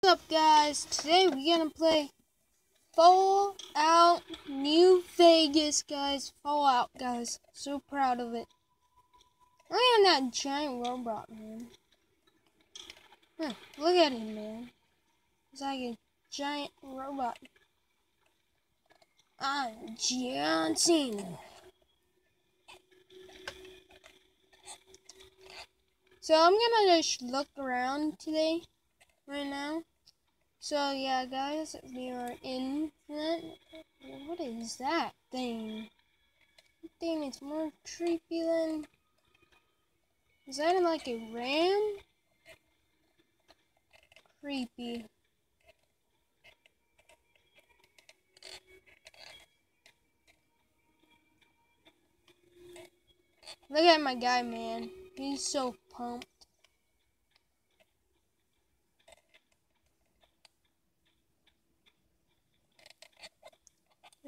What's up guys? Today we're gonna play Fallout New Vegas guys. Fallout guys. So proud of it. Look at that giant robot man. Huh, look at him man. He's like a giant robot. I'm John Cena. So I'm gonna just look around today right now. So yeah, guys, we are in that. What is that thing? That thing is more creepy than. Is that like a ram? Creepy. Look at my guy, man. He's so pumped.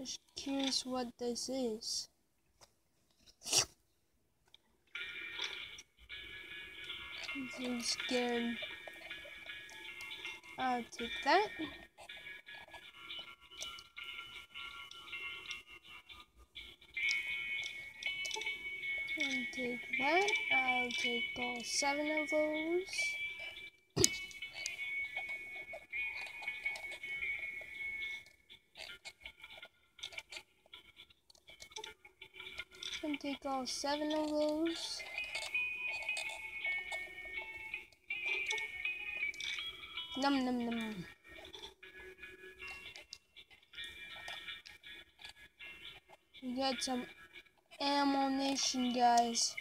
Just curious what this is. I'm scared. I'll take that. And take that. I'll take all seven of those. Take all seven of those. Num num num. We got some ammunition, guys.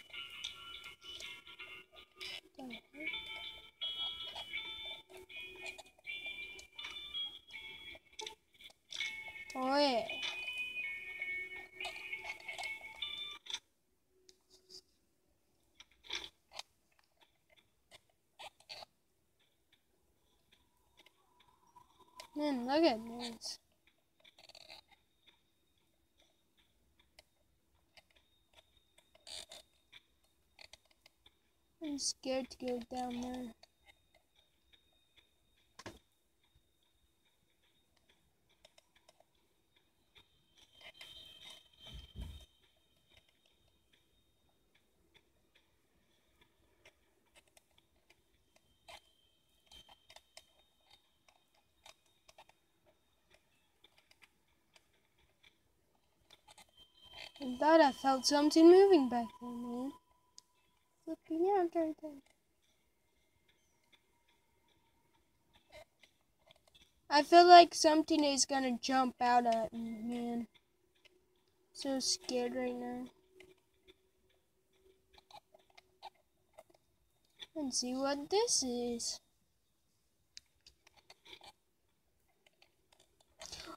Oh yeah. Look. I'm scared to go down there. I thought I felt something moving back there, man. Looking out right there. I feel like something is gonna jump out at me, man. So scared right now. Let's see what this is.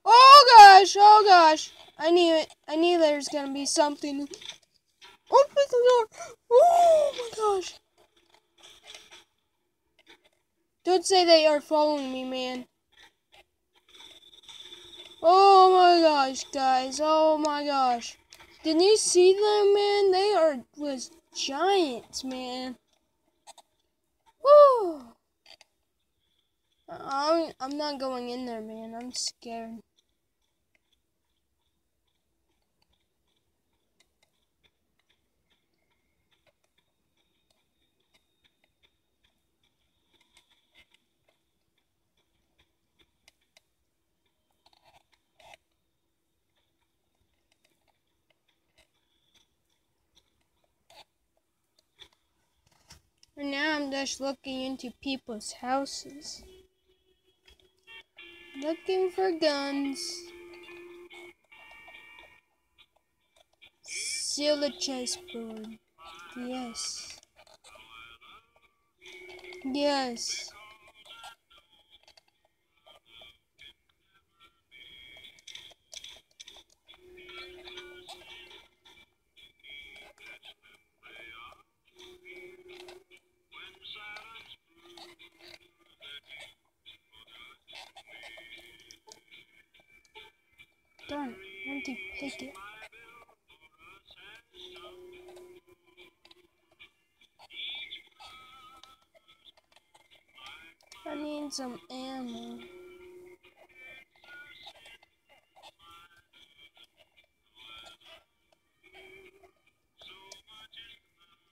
Oh gosh, oh gosh. I knew it. I knew there was gonna be something. Open the door. Oh my gosh. Don't say they are following me, man. Oh my gosh, guys. Oh my gosh. Did you see them, man? They are was giants, man. Woo! I'm, I'm not going in there, man. I'm scared. Just looking into people's houses. Looking for guns. Seal the chessboard. Yes. Yes. Empty picket. I need some ammo.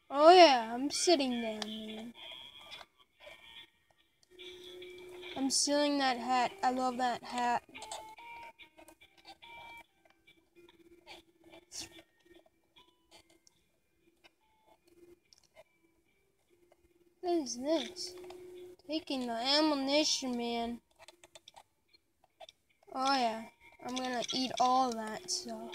Oh yeah, I'm sitting down. I'm stealing that hat. I love that hat. What is this? Taking the ammunition, man. Oh yeah, I'm gonna eat all that stuff.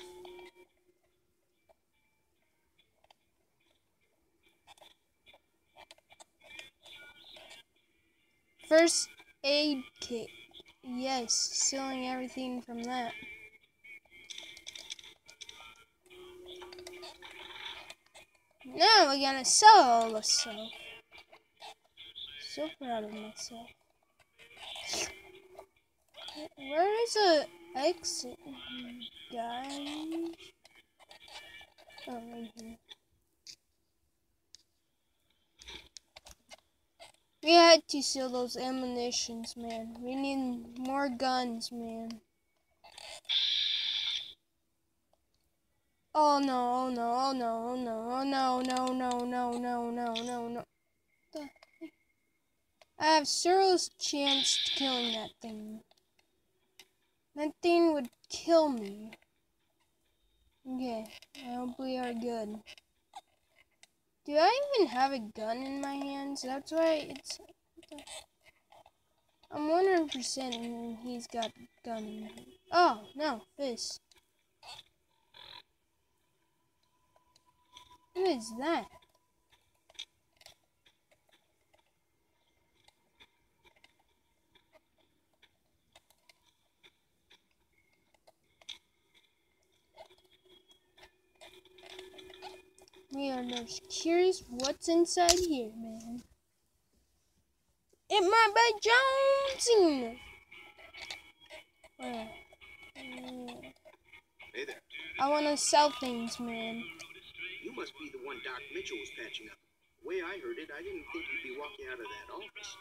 First aid kit. Yes, selling everything from that. Now we're gonna sell all the stuff. So proud of myself. Where is the exit, guys? Oh, right here. We had to sell those ammunitions, man. We need more guns, man. Oh no, oh no, oh no, oh no, oh no, no, no, no, no, no, no, no. I have zero chance to killing that thing. That thing would kill me. Okay, I hope we are good. Do I even have a gun in my hands? That's why it's... I'm 100% he's got gun. Oh, no, this. What is that? We are just curious what's inside here, man. It might be. Where? Hey there. I want to sell things, man. You must be the one Doc Mitchell was patching up. The way I heard it, I didn't think you'd be walking out of that office.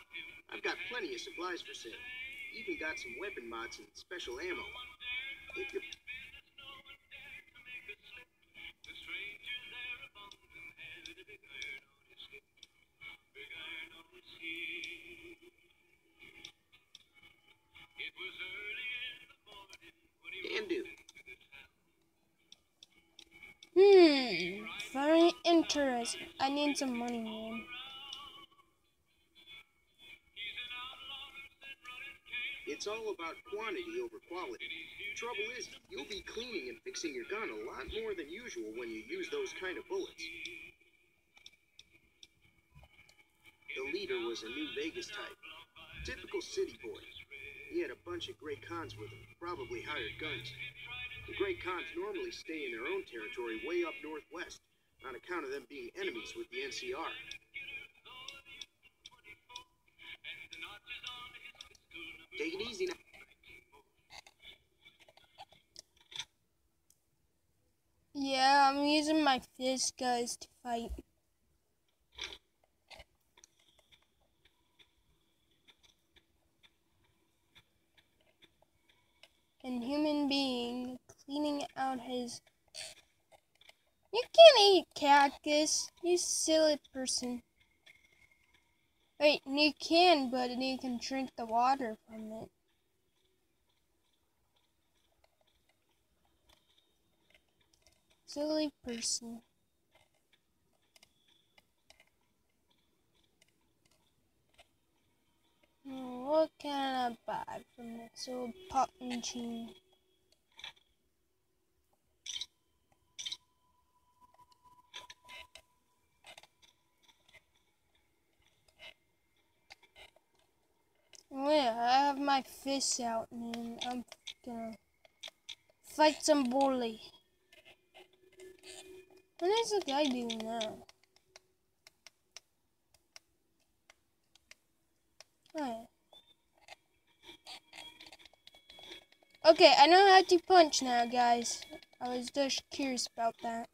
I've got plenty of supplies for sale. Even got some weapon mods and special ammo. If you can do. Hmm, very interesting. I need some money, man. It's all about quantity over quality. Trouble is, you'll be cleaning and fixing your gun a lot more than usual when you use those kind of bullets. The leader was a New Vegas type. Typical city boy. He had a bunch of Great Khans with him, probably hired guns. The Great Khans normally stay in their own territory way up northwest, on account of them being enemies with the NCR. Take it easy now. Yeah, I'm using my fist, guys, to fight. Human being cleaning out his... You can't eat cactus, you silly person. Wait, you can, but you can drink the water from it. Silly person. What can I buy from this old pop machine? Oh I have my fists out, man. I'm gonna fight some bully. What is the guy doing now? Okay, I know how to punch now, guys. I was just curious about that.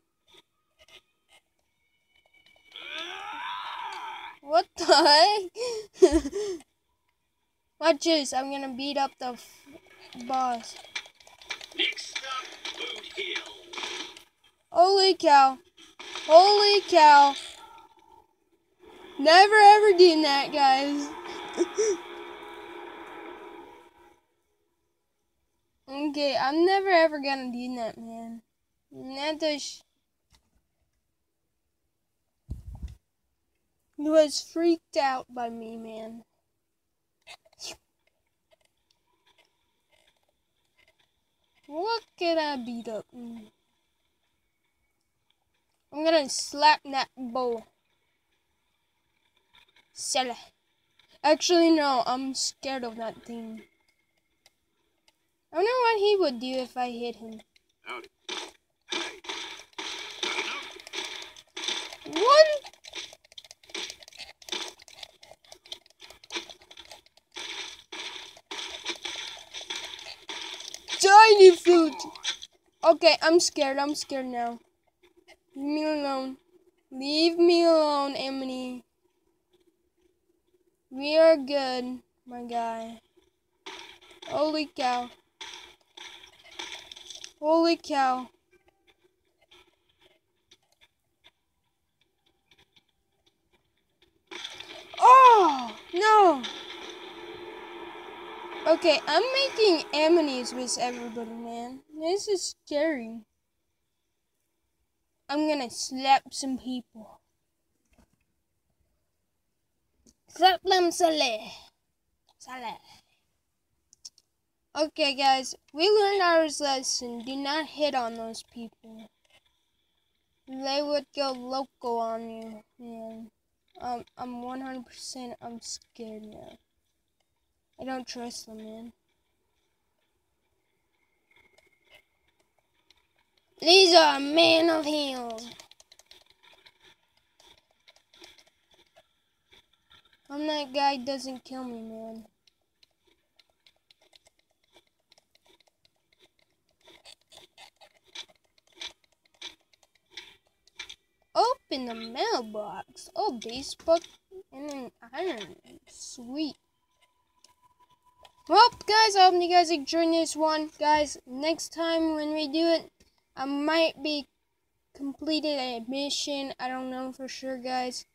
What the heck? Watch this. I'm gonna beat up the boss. Next up, Boot Hill. Holy cow. Holy cow. Never ever do that, guys. Okay, I'm never ever gonna do that, man. He was freaked out by me, man. What can I beat up? I'm gonna slap that bowl. Sell Actually, no, I'm scared of that thing. I wonder what he would do if I hit him. Howdy. What? Tiny food. Okay, I'm scared. I'm scared now. Leave me alone. Leave me alone, Emily. We are good, my guy. Holy cow. Holy cow. Oh, no. Okay, I'm making enemies with everybody, man. This is scary. I'm gonna slap some people. Them, Saleh. Saleh. Okay, guys, we learned our lesson. Do not hit on those people. They would go local on you, man. Um, I'm 100% I'm scared now. I don't trust them, man. These are men of hell. I'm that guy doesn't kill me, man. Open the mailbox. Oh, baseball and an iron. Sweet. Well, guys, I hope you guys enjoyed this one. Guys, next time when we do it, I might be completed a mission. I don't know for sure, guys.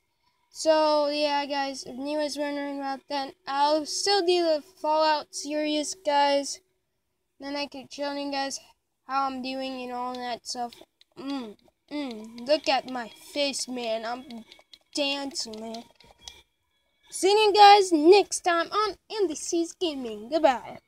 So, yeah, guys, if you was wondering about that, I'll still do the Fallout series, guys. Then I could show you guys how I'm doing and all that stuff. Mmm, mmm, look at my face, man. I'm dancing, man. See you guys next time on NDC's Gaming. Goodbye.